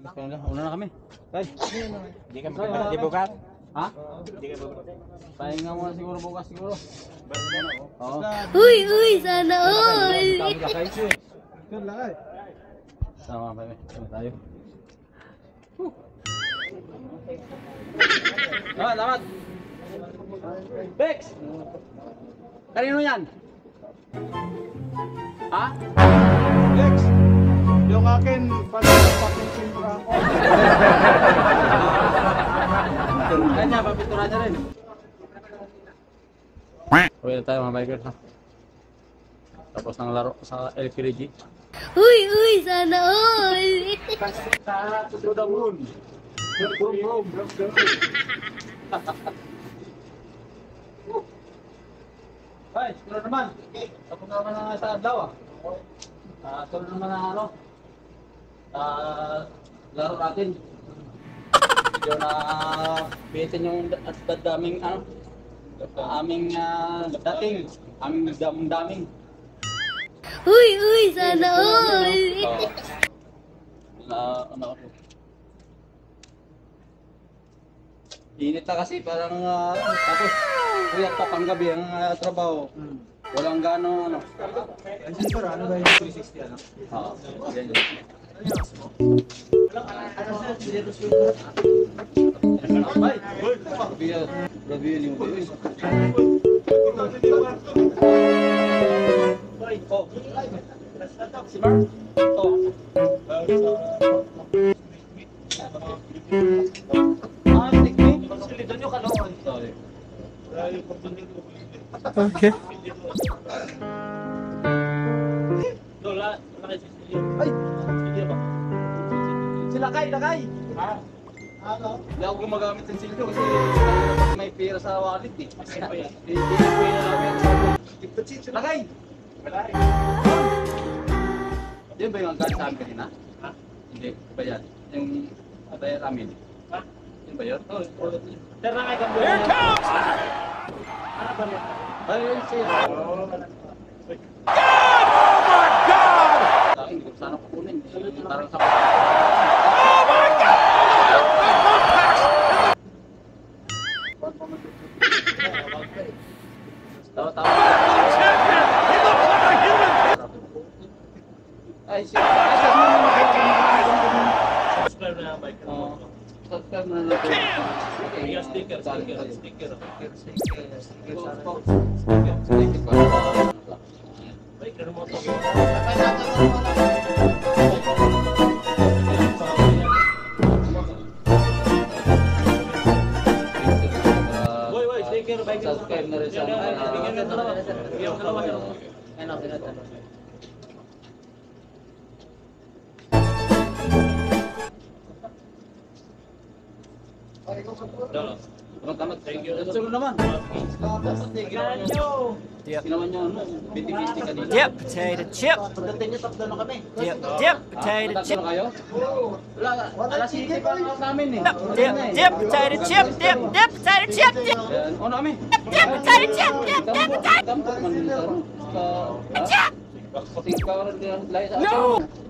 Una na kami. Tay. Hindi ka di bukas. Ha? Pahinga muna siguro bukas siguro. Oo. Uy, uy, sana all. Kami kakain. Yan lang ay. Sama pa Sama tayo. Ah, dapat. Bex! Kanino yan? Ha? Lex, yung akin, pala papitin ko ako. Kanya, papintura niya rin. Uwi na tayo mga bikers ha. Tapos ng laro sa LPG. Uy, uy, sana all. To the moon. Brum, brum, brum. Ay, sunod naman. Tapos naman na sa adlaw ah. Ah, sunod naman na ano. Ah, laro natin. Medyo na bitin yung at daming ano. Aming ah, dating, aming daming daming. Uy, uy, sana all. Oo. Na, ano ako. Init na kasi, parang ah, tapos kuya pa panggabi ang ah, trabaho. Walang gano ano. Ano ba yung 360 ano? Oo. Okay. Ay! Sila kay, lakay! Ha? Ano? Hindi ako gumagamit ng silyo kasi may pera sa wallet eh. Hindi ko yung namin. Lakay! Yan ba yung agad sa amin kanina? Ha? Hindi, ba yan? Yung atay namin. Ha? Yan ba yun? Oo. Here comes! Ay, yun siya. Sa akin, hindi ko sana kukunin. Parang sa... Tawa, tawa. Ay, siya. Ay, siya. Subscribe na ang bike. Oo. Subscribe na lang. Okay. Yung sticker, sticker, sticker. Bike, ano mo to? Boy, boy, sticker, Na rin sa Dip, potato chip. Pagdating niyo, tatlo na kami. Dip, dip, potato chip. Wala, alas 7 pa lang namin eh. Dip, dip, potato chip. Dip, dip, potato chip. Dip. Ano kami? dip, potato chip. Dip, dip, potato sa sa... chip. Sa No!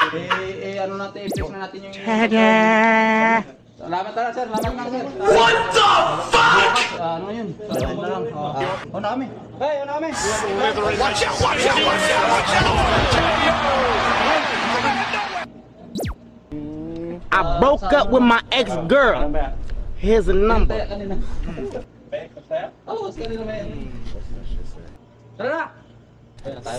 Ano kami? Eh, eh, ano natin, i-fix na natin yung... Tada! Salamat na, sir. Salamat na, sir. What the fuck? ano yun? Salamat na lang. Oh, una kami. Hey, una kami. Watch out! Watch out! Watch out! Watch out! I broke up with my ex girl. Here's a number. Kaya kanina. Oo, oh, kanina may...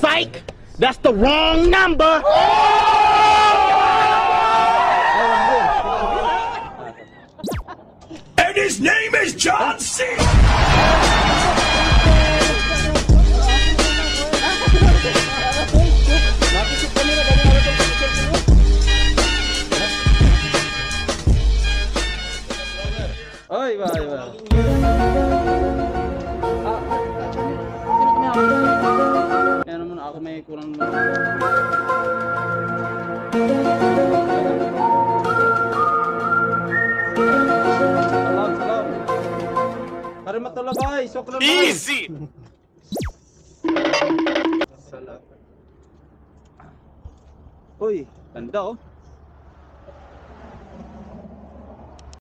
Psych! That's the wrong number. His name is John C. Oy, ba, ba. Ah, Yan muna Karimatullah bay, sokra bay. Easy! Uy, ganda oh.